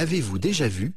Avez-vous déjà vu?